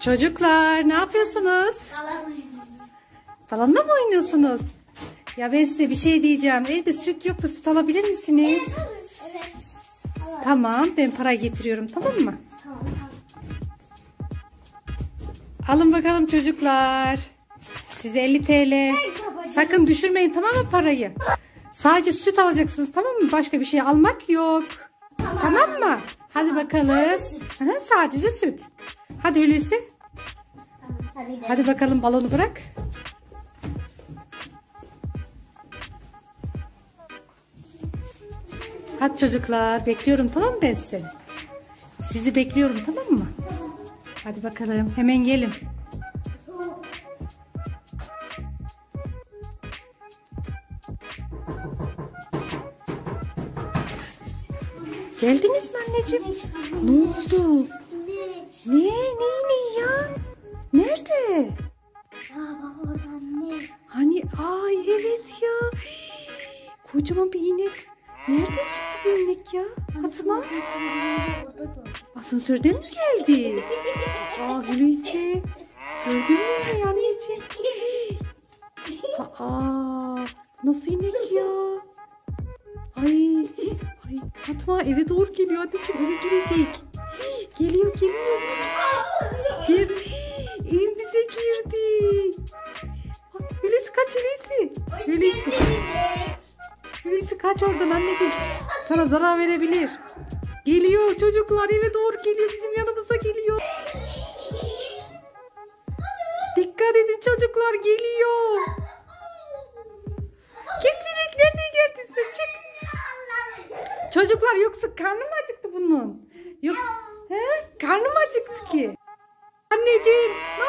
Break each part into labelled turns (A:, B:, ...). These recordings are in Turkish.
A: Çocuklar ne yapıyorsunuz? Falanla mı oynuyorsunuz? Ya ben size bir şey diyeceğim. Evde süt yoktu. Süt alabilir misiniz? Tamam ben para getiriyorum tamam mı? Alın bakalım çocuklar. Size 50 TL. Sakın düşürmeyin tamam mı parayı? Sadece süt alacaksınız tamam mı? Başka bir şey almak yok. Tamam mı? Hadi bakalım. Hı, Sadece süt. Hadi Hulusi. Hadi bakalım balonu bırak. Hadi çocuklar bekliyorum tamam mı ben sizi? Sizi bekliyorum tamam mı? Hadi bakalım hemen gelin. Geldiniz mi anneciğim? Ne oldu? Kocaman bir inek. Nerede çıktı bu inek ya? Fatma asansörden mi geldi? Aa Hulusi. Gördün mü ya anneciğim? Aa nasıl inek ya? Ay, ay Fatma eve doğru geliyor anneciğim eve girecek. Geliyor geliyor. Girdi. Kaç oradan anneciğim. Sana zarar verebilir. Geliyor çocuklar eve doğru geliyor. Bizim yanımıza geliyor. Dikkat edin çocuklar geliyor. Getirin nereye geldin sen? Çık. Çocuklar yoksa karnı mı acıktı bunun? Yok. He? Karnı mı acıktı ki? Anneciğim ne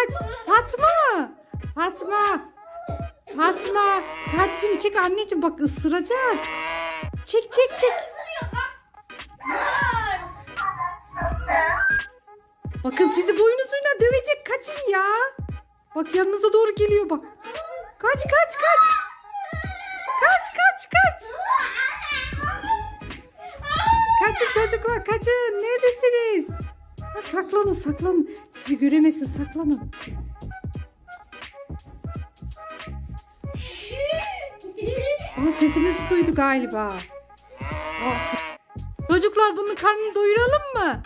A: Kaç. Fatma. Fatma. Fatma. Şimdi çek anneciğim bak ısıracak. Çek çek çek. Bakın sizi boynuzuyla dövecek kaçın ya. Bak yanınıza doğru geliyor bak. Kaç kaç kaç. Kaç kaç kaç. Kaçın çocuklar kaçın. Neredesiniz? Ha, saklanın saklanın. Sizi göremesin saklanın. Aa, sesinizi duydu galiba. Aa, Çocuklar bunun karnını doyuralım mı?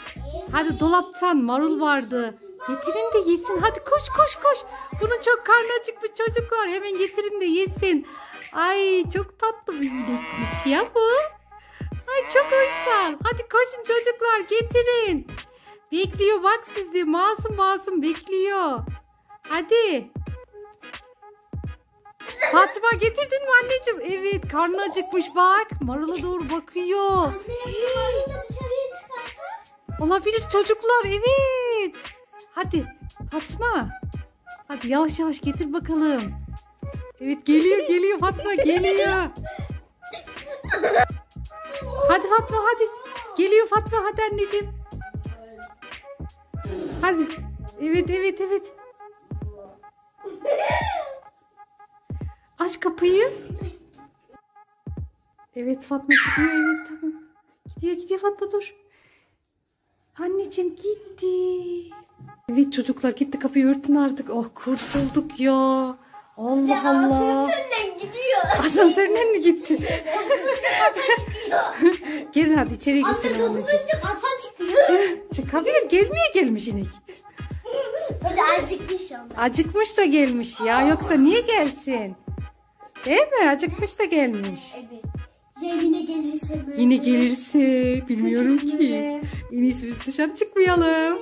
A: Hadi dolaptan marul vardı. Getirin de yesin. Hadi koş koş koş. Bunun çok karnı acıkmış çocuklar. Hemen getirin de yesin. Ay çok tatlı bir inekmiş ya bu. Ay çok uysal. Hadi koşun çocuklar getirin. Bekliyor bak sizi. Masum masum bekliyor. Hadi. Fatma getirdin mi anneciğim? Evet karnı acıkmış bak. Marula doğru bakıyor. Olabilir çocuklar evet. Hadi Fatma. Hadi yavaş yavaş getir bakalım. Evet geliyor geliyor Fatma geliyor. Hadi Fatma hadi. Geliyor Fatma hadi anneciğim. Hadi. Evet evet evet. Aç kapıyı. Evet Fatma gidiyor evet tamam. Gidiyor gidiyor Fatma dur. Anneciğim gitti. Evet çocuklar gitti kapıyı örtün artık. Oh kurtulduk ya. Allah Allah.
B: gidiyor.
A: Asansörden mi gitti? Gel hadi içeri geçelim anneciğim.
B: dokununca kafa çıkıyor.
A: Çıkabilir gezmeye gelmiş inek.
B: Hadi azıcık inşallah.
A: Acıkmış da gelmiş ya. Yoksa niye gelsin? Değil mi? Acıkmış da gelmiş.
B: Evet. Ya yine gelirse böyle.
A: Yine gelirse bilmiyorum ki. En iyisi biz dışarı çıkmayalım.